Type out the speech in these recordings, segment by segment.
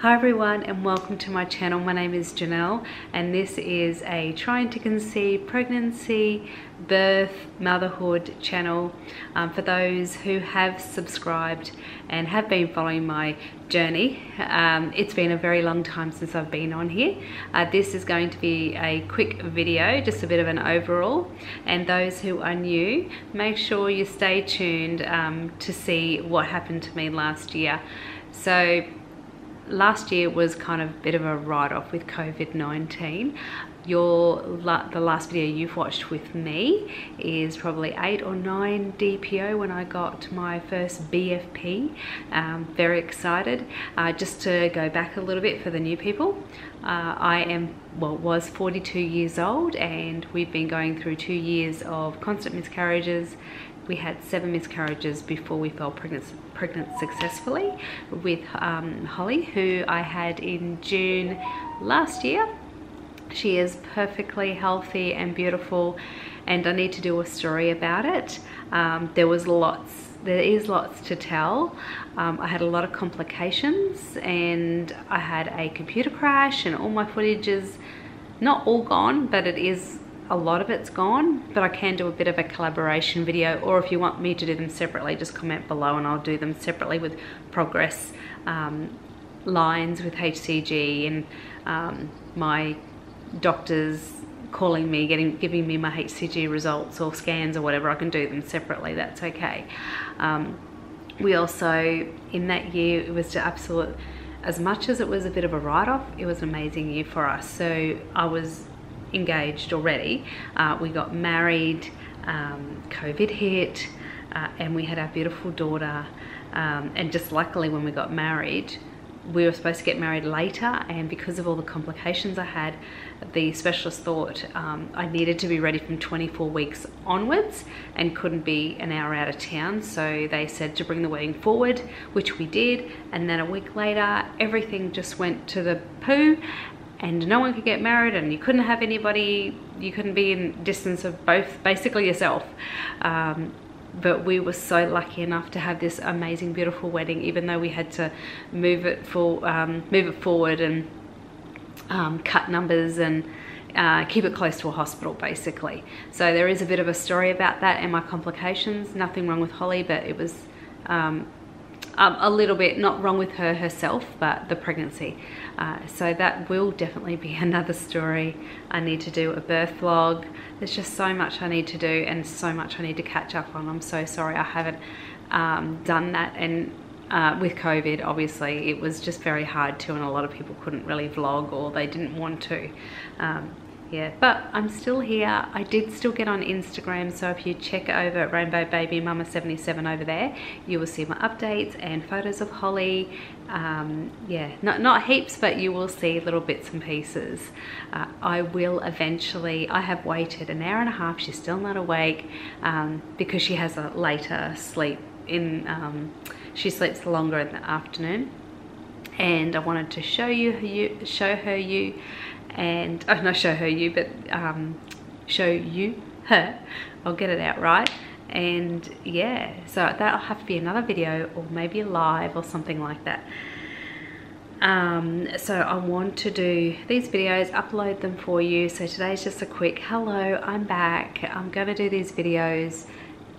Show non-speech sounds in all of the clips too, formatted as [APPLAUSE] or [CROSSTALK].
Hi everyone and welcome to my channel. My name is Janelle and this is a trying to conceive pregnancy, birth, motherhood channel um, for those who have subscribed and have been following my journey. Um, it's been a very long time since I've been on here. Uh, this is going to be a quick video, just a bit of an overall. And those who are new, make sure you stay tuned um, to see what happened to me last year. So last year was kind of a bit of a write-off with COVID-19. Your the last video you've watched with me is probably eight or nine DPO when I got my first BFP. Um, very excited. Uh, just to go back a little bit for the new people, uh, I am well was 42 years old and we've been going through two years of constant miscarriages we had seven miscarriages before we fell pregnant, pregnant successfully with um, Holly, who I had in June last year. She is perfectly healthy and beautiful, and I need to do a story about it. Um, there was lots there is lots to tell. Um, I had a lot of complications and I had a computer crash and all my footage is not all gone, but it is a lot of it's gone, but I can do a bit of a collaboration video, or if you want me to do them separately, just comment below and I'll do them separately with progress um, lines with HCG and um, my doctors calling me, getting giving me my HCG results or scans or whatever, I can do them separately, that's okay. Um, we also, in that year, it was to absolute, as much as it was a bit of a write-off, it was an amazing year for us. So I was engaged already. Uh, we got married, um, COVID hit, uh, and we had our beautiful daughter. Um, and just luckily, when we got married, we were supposed to get married later, and because of all the complications I had, the specialist thought um, I needed to be ready from 24 weeks onwards and couldn't be an hour out of town. So they said to bring the wedding forward, which we did. And then a week later, everything just went to the poo and no one could get married and you couldn't have anybody, you couldn't be in distance of both, basically yourself. Um, but we were so lucky enough to have this amazing, beautiful wedding, even though we had to move it for, um, move it forward and um, cut numbers and uh, keep it close to a hospital basically. So there is a bit of a story about that and my complications. Nothing wrong with Holly, but it was um, um, a little bit not wrong with her herself but the pregnancy. Uh, so that will definitely be [LAUGHS] another story I need to do a birth vlog. There's just so much I need to do and so much I need to catch up on. I'm so sorry I haven't um, done that. And uh, with COVID obviously it was just very hard to and a lot of people couldn't really vlog or they didn't want to. Um, yeah but i'm still here. I did still get on instagram so if you check over at rainbow baby mumma 77 over there you will see my updates and photos of holly. Um, yeah not not heaps but you will see little bits and pieces. Uh, i will eventually i have waited an hour and a half. She's still not awake um, because she has a later sleep in um, she sleeps longer in the afternoon. And I wanted to show you, you show her you and oh, not show her you but um, show you her. I'll get it out right? And yeah so that'll have to be another video or maybe a live or something like that. Um, so I want to do these videos upload them for you. So today's just a quick hello I'm back. I'm gonna do these videos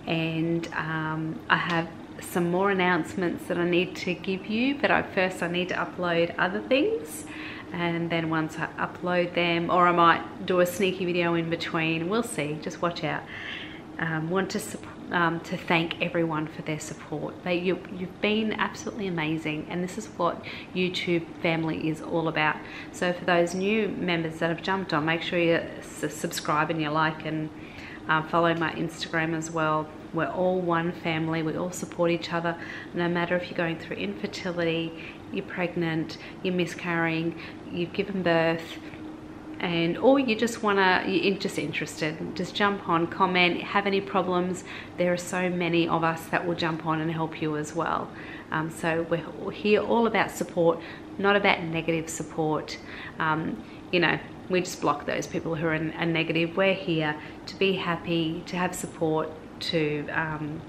and um, I have some more announcements that I need to give you but I, first I need to upload other things and then once I upload them or I might do a sneaky video in between we'll see just watch out. Um, want to um, to thank everyone for their support. They you, you've been absolutely amazing and this is what YouTube family is all about. So for those new members that have jumped on make sure you subscribe and you like and uh, follow my Instagram as well. We're all one family we all support each other no matter if you're going through infertility you're pregnant, you're miscarrying, you've given birth, and or you just wanna you're just interested just jump on comment have any problems. There are so many of us that will jump on and help you as well. Um, so we're here all about support not about negative support. Um, you know we just block those people who are, in, negative. We're here to be happy to have support to um,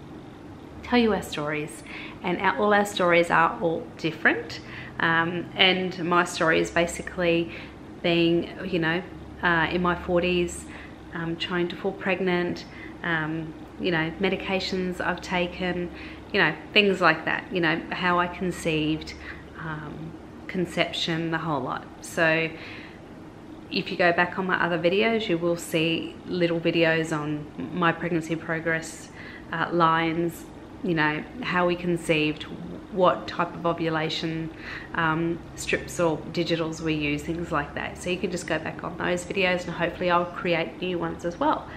tell you our stories. And our, all our stories are all different. Um, and my story is basically being, you know, uh, in my 40s, um, trying to fall pregnant, um, you know, medications I've taken, you know, things like that, you know, how I conceived, um, conception, the whole lot. So if you go back on my other videos, you will see little videos on my pregnancy progress uh, lines, you know, how we conceived, what type of ovulation um, strips or digitals we use, things like that. So you can just go back on those videos and hopefully I'll create new ones as well.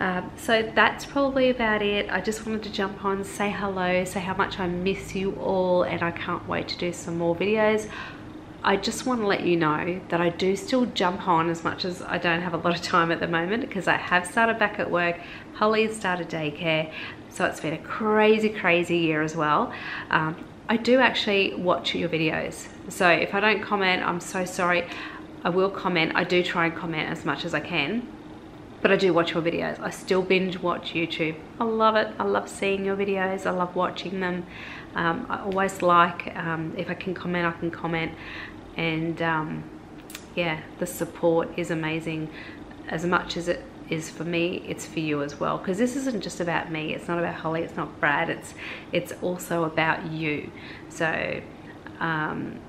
Um, so that's probably about it. I just wanted to jump on, say hello, say how much I miss you all and I can't wait to do some more videos. I just want to let you know that I do still jump on as much as I don't have a lot of time at the moment because I have started back at work. Holly's started daycare, so it's been a crazy, crazy year as well. Um, I do actually watch your videos. So if I don't comment, I'm so sorry. I will comment. I do try and comment as much as I can but I do watch your videos. I still binge watch YouTube. I love it. I love seeing your videos. I love watching them. Um, I always like, um, if I can comment, I can comment. And um, yeah, the support is amazing. As much as it is for me, it's for you as well. Because this isn't just about me. It's not about Holly. It's not Brad. It's, it's also about you. So um,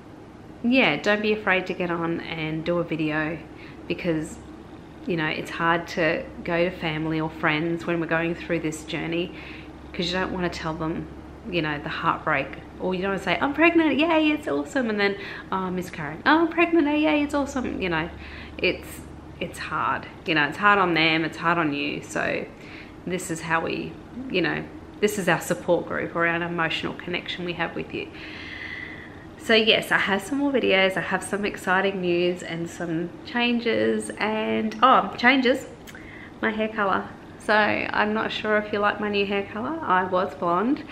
yeah, don't be afraid to get on and do a video because you know, it's hard to go to family or friends when we're going through this journey because you don't want to tell them, you know, the heartbreak. Or you don't want to say, I'm pregnant, yay, it's awesome. And then, oh, miscarrying. Oh, I'm pregnant, oh, yay, it's awesome. You know, it's, it's hard. You know, it's hard on them, it's hard on you. So this is how we, you know, this is our support group or our emotional connection we have with you. So yes, I have some more videos. I have some exciting news and some changes and, oh, changes, my hair color. So I'm not sure if you like my new hair color. I was blonde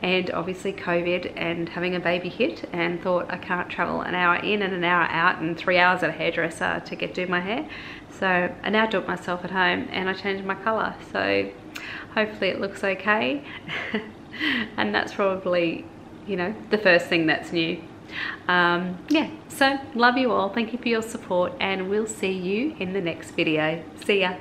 and obviously COVID and having a baby hit and thought I can't travel an hour in and an hour out and three hours at a hairdresser to get do my hair. So I now do it myself at home and I changed my color. So hopefully it looks okay. [LAUGHS] and that's probably, you know, the first thing that's new um, yeah so love you all. Thank you for your support and we'll see you in the next video. See ya